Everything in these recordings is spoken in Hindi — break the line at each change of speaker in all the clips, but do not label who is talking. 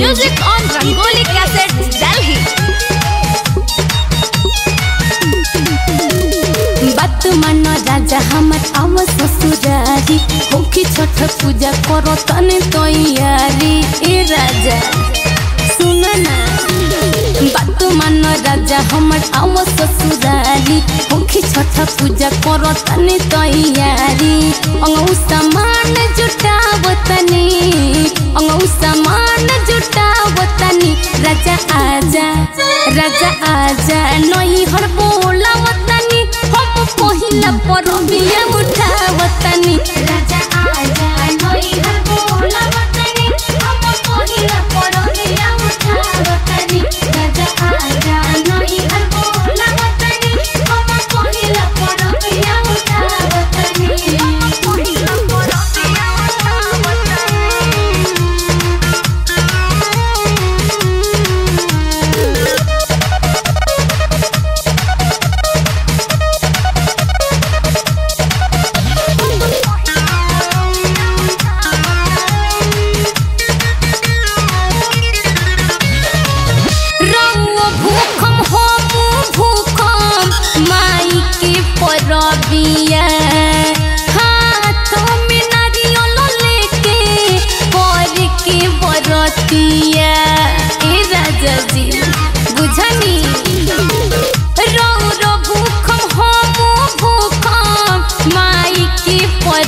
Music on Rangoli Cassette, Delhi.
बात राजा हमर ससुरारी। होखी छठ पूजा करो तने तैयारी। ए राजा बात मान राजा हमर आव ससुरारी। होखी छठ पूजा करो तने तैयारी। नई हर बोला वतनी। हम पहिला परबिया उठाव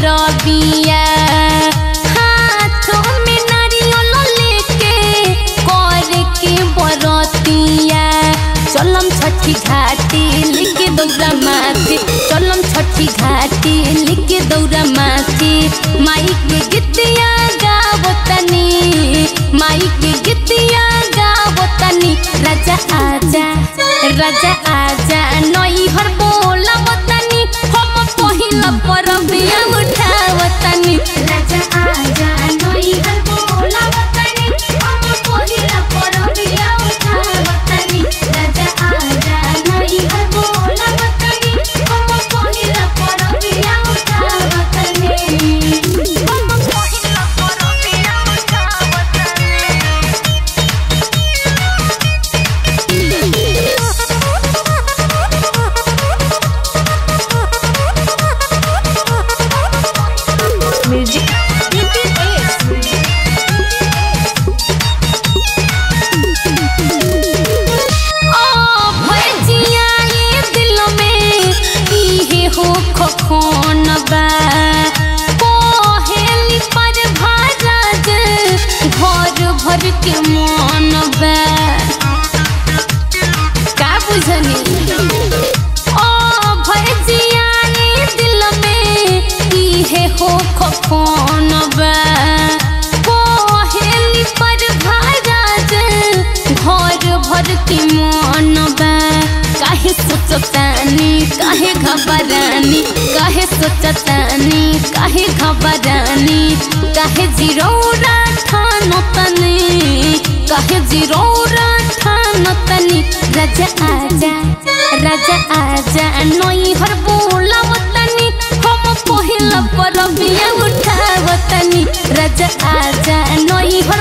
परबिया हाथों लेके छठी घाटी लिखे दौरा माथे चलम छठी घाटी दौरा माथे माई के गीतिया खखन पर घर भर के मन सोचतानी, काहे घबरानी, काहे सोचतानी, काहे घबरानी, काहे जिरौरा ठानो तनी राजा आजा राजा आजा, नई हर बोलावतनी हम पहिला परबिया उठावतनी राजा आजा, नई हर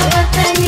everything